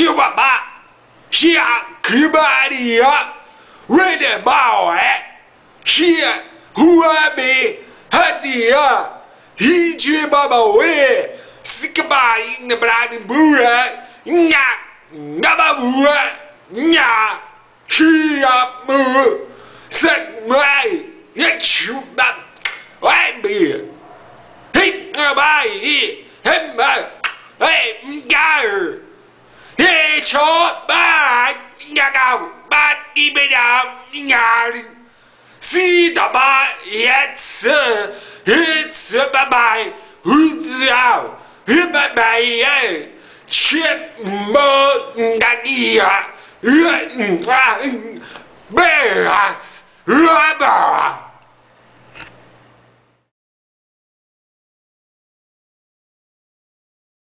Chua ba Chia Kubaria Rede Bao eh Chia Hua be Hadia Hiji Baba we Sikaba in the brand bura Nya Naba bura Nya Chia mu Sek mai Yet shoot that Why be Hit a by Hit my Hey, Gar Đi bên nào? Nhà đi. Si da ba Jetzt Jetzt Bye bye. Hüt out. Bye bye Chip à. Hüt Bears Rubber